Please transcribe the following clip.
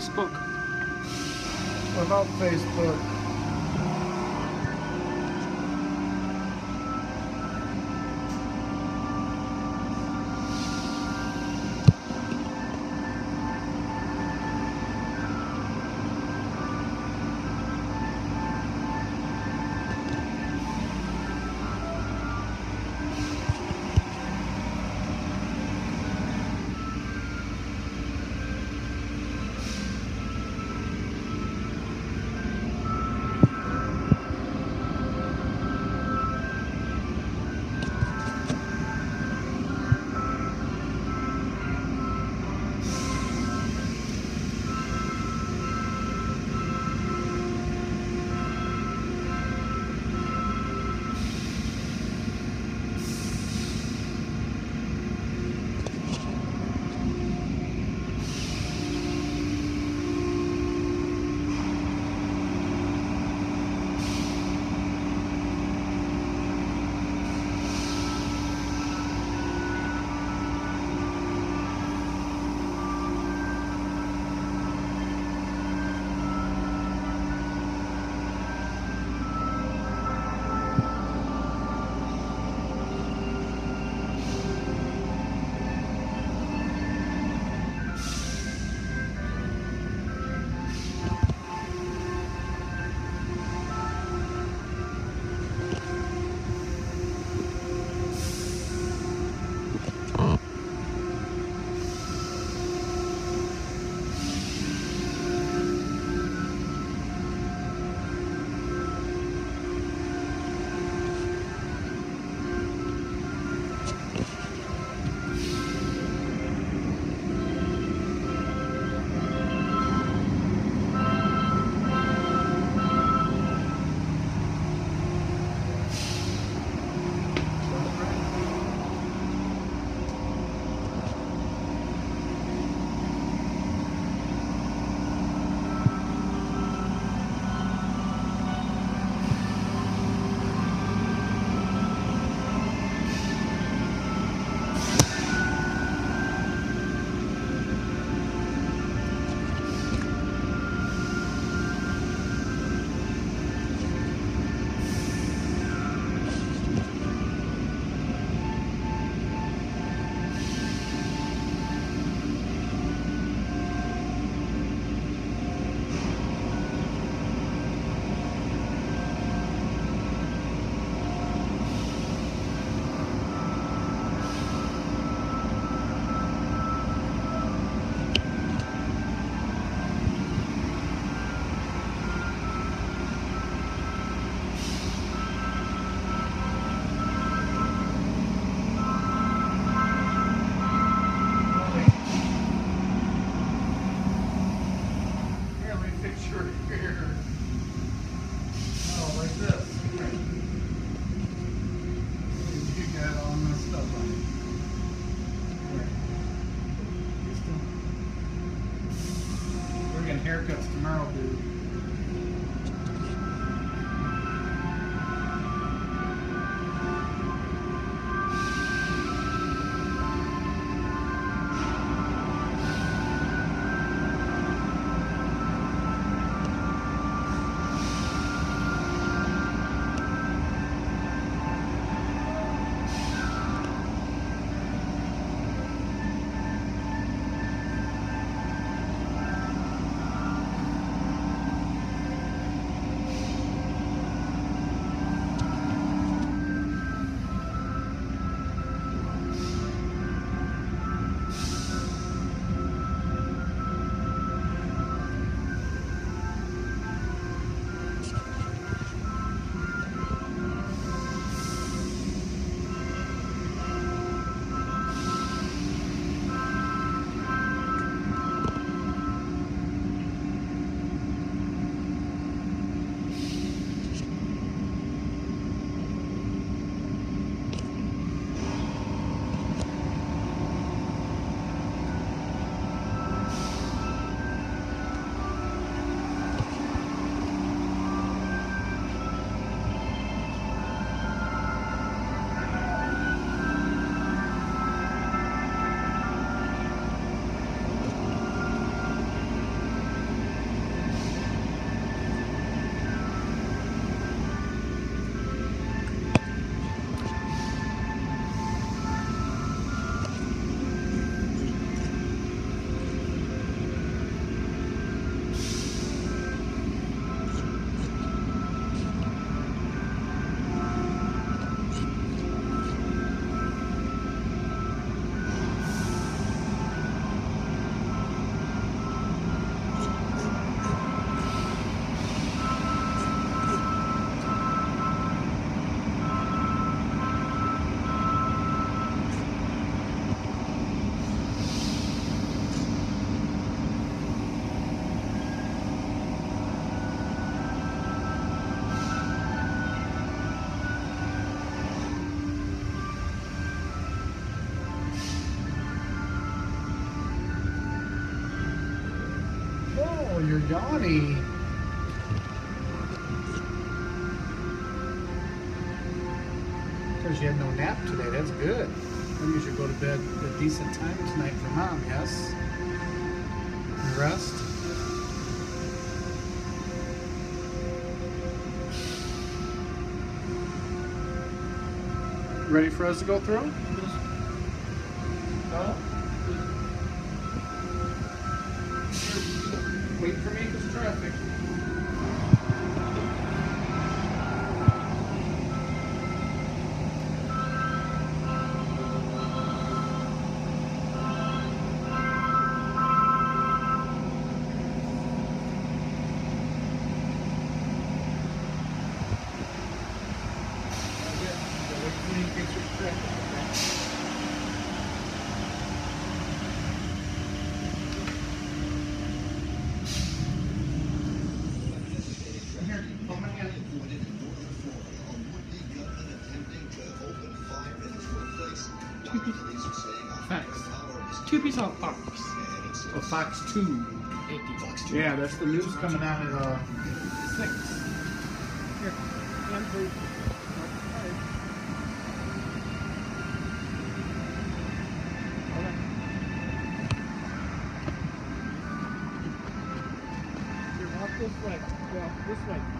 Facebook. About Facebook? Haircuts tomorrow, dude. So you're Yanni. Because you had no nap today. That's good. Maybe you should go to bed at a decent time tonight for mom, yes? And rest. Ready for us to go through? No? Wait for me, because traffic. Wait for Facts. Two piece on Fox. Oh, Fox 2. Yeah, that's the news coming out at uh, 6. Here. Hand please. Here, walk this way. Yeah, this way.